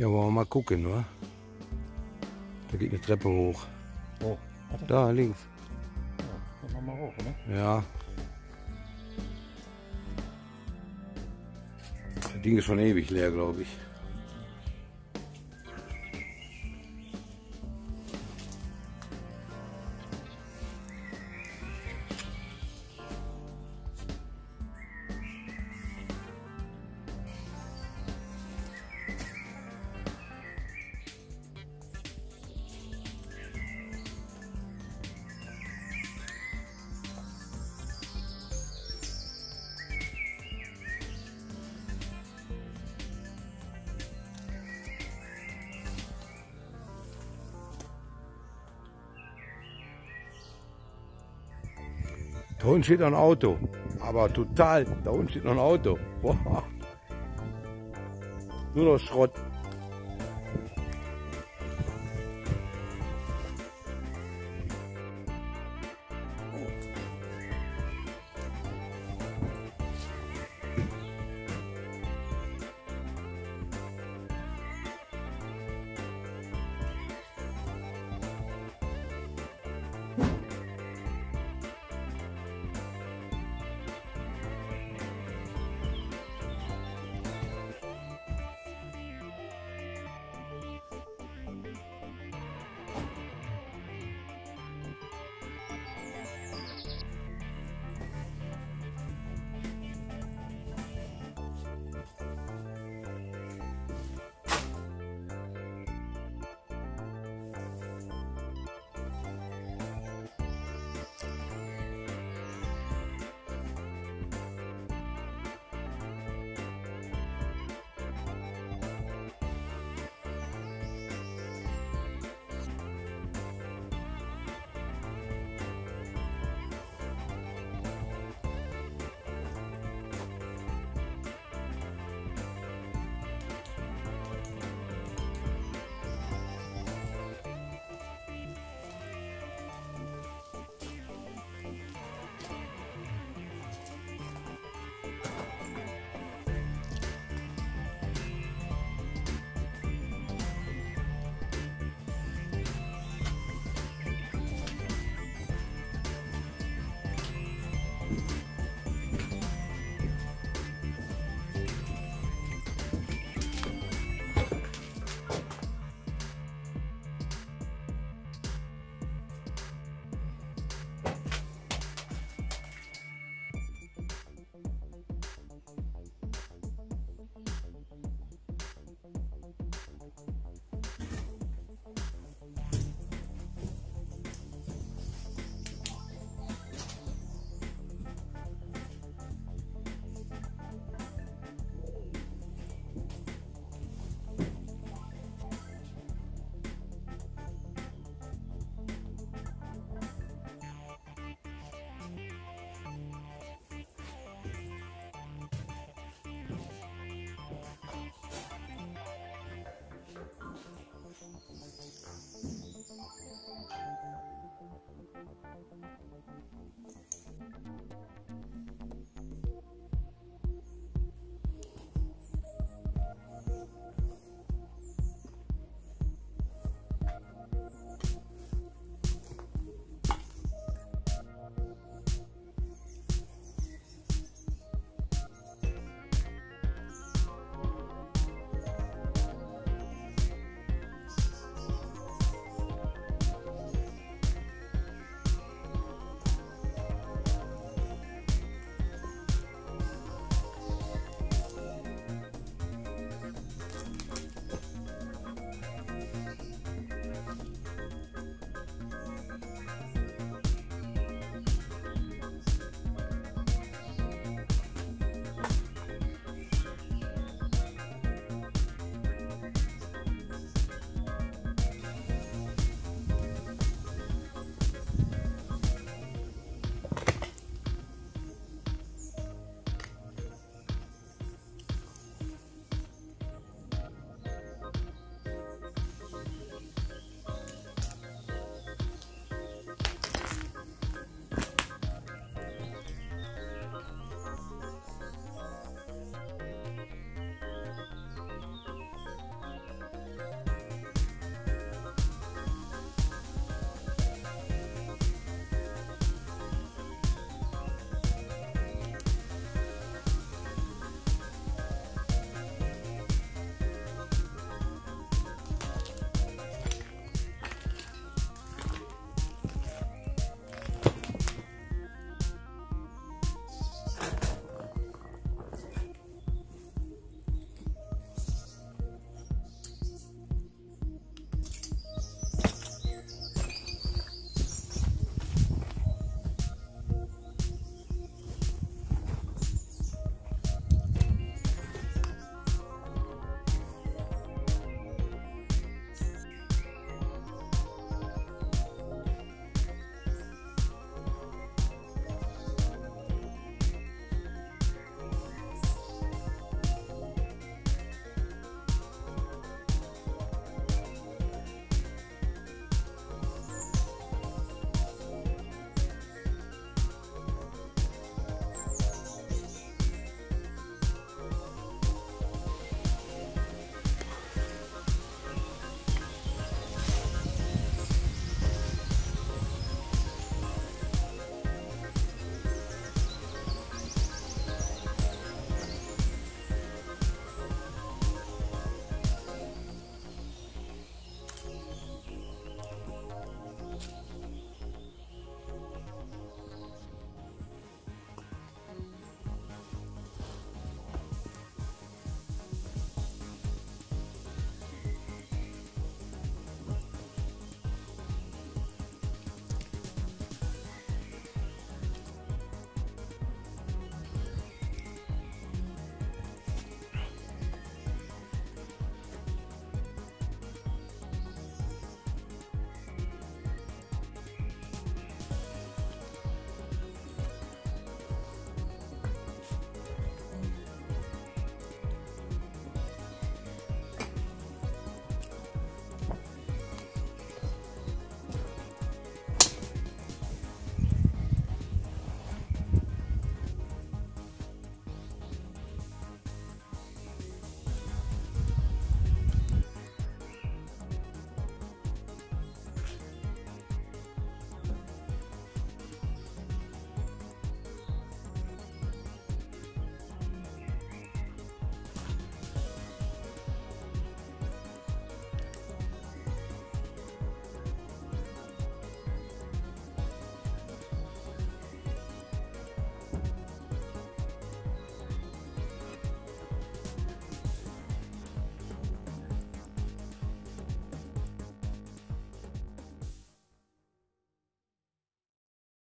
Ja, wollen wir mal gucken, wa? Da geht eine Treppe hoch. Oh. Da, links. Ja, wir hoch, ne? Ja. Das Ding ist schon ewig leer, glaube ich. Da unten steht noch ein Auto. Aber total, da unten steht noch ein Auto. Boah. Nur noch Schrott.